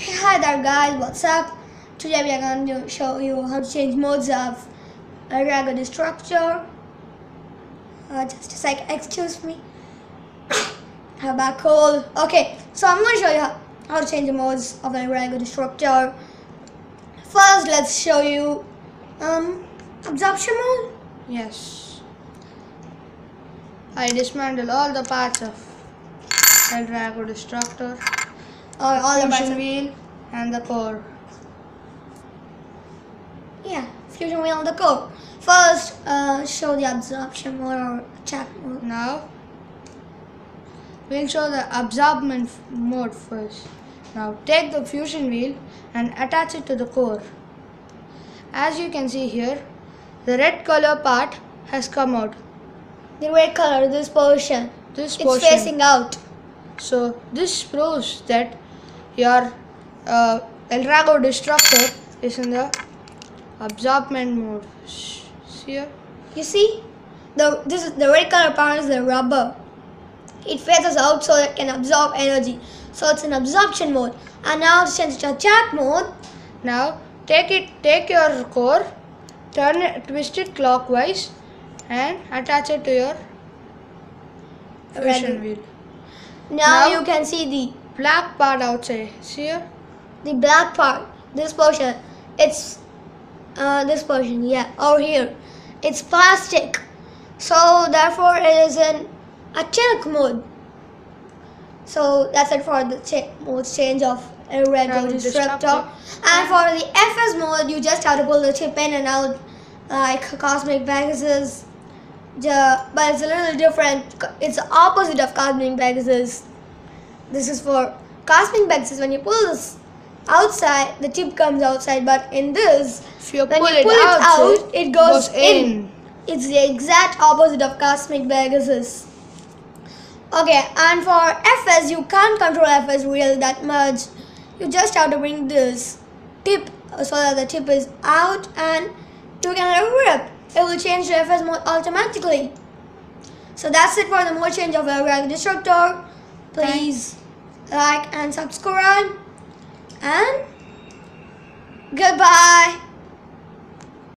Hi there guys, what's up? Today we are going to show you how to change modes of L-Drago Destructor. Uh, just a sec, excuse me. how about cold? Okay, so I'm going to show you how, how to change the modes of L-Drago Destructor. First, let's show you um, absorption mode. Yes. I dismantle all the parts of a Drago Destructor, Or all the fusion wheel, and the core. Yeah, fusion wheel and the core. First, uh, show the absorption mode or chat mode. Now, we'll show the absorption mode first. Now, take the fusion wheel and attach it to the core. As you can see here, the red color part has come out. The red color, this portion. This portion. It's facing out. So this proves that your uh, Eldrago Destructor is in the absorbment mode. See here? You see, the this is the red color part is the rubber. It faces out so it can absorb energy. So it's in absorption mode. And now to change it to chat mode, Now take it, take your core, turn it, twist it clockwise, and attach it to your fusion wheel. now, Now- you can see the Black part outside. See here? the black part. This portion, it's uh, this portion. Yeah, over here, it's plastic. So therefore, it is in a chunk mode. So that's it for the cha- mode change of a regular disruptor. disruptor. And for the FS mode, you just have to pull the chip in and out like Cosmic Pegasus. The, but it's a little different. It's the opposite of Cosmic Pegasus. This is for Cosmic Pegasus. When you pull this outside, the tip comes outside. But in this, If you when pull, you it, pull it outside, out, it goes, in. in. It's the exact opposite of Cosmic Pegasus. Okay, and for FS, you can't control FS really that much. You just have to bring this tip uh, so that the tip is out and you can let it rip. It will change the FS mode automatically. So that's it for the mode change of Rag Destructor. Please like and subscribe. And goodbye.